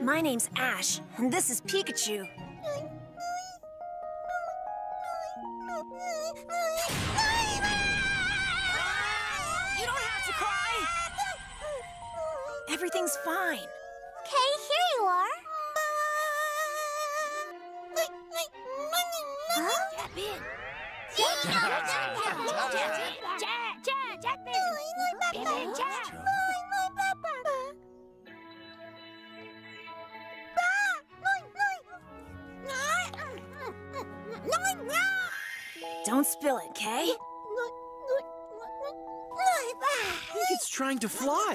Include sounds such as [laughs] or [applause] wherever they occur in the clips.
My name's Ash, and this is Pikachu. You don't have to cry. Everything's fine. Kay, here you are. Don't spill it, Kay. I think it's trying to fly.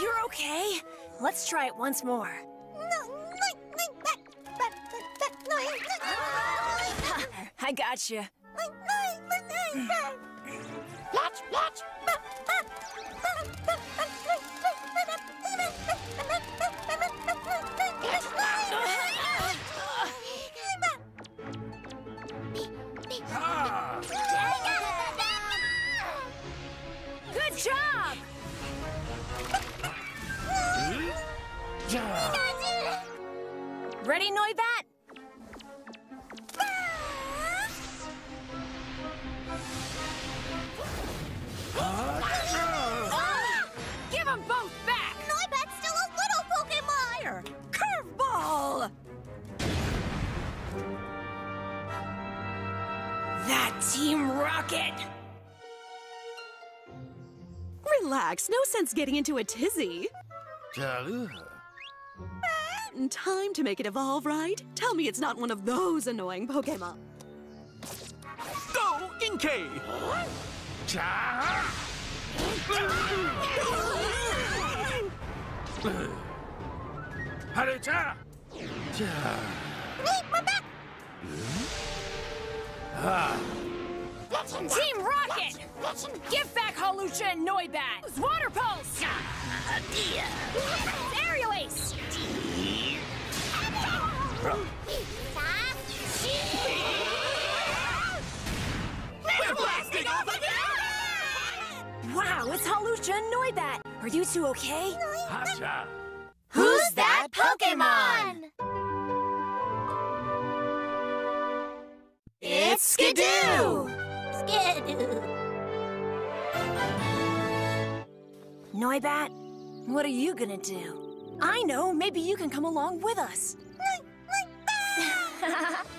You're okay. Let's try it once more. I got you. Good job! Ready, Noibat? Give them both back! Noibat's still a little Pokemon! Curveball! That Team Rocket! Relax, no sense getting into a tizzy. Time to make it evolve, right? Tell me it's not one of those annoying Pokemon. Go, Inkay! Hawlucha! Leap, Ah. Team Rocket! Give back Hawlucha and Noibat! Water Pulse! Aerial Ace! We're blasting off again! Wow, it's Hawlucha and Noibat! Are you two okay? 하자! Who's that Pokemon? It's Skiddo! Noibat, what are you gonna do? I know, maybe you can come along with us. [laughs]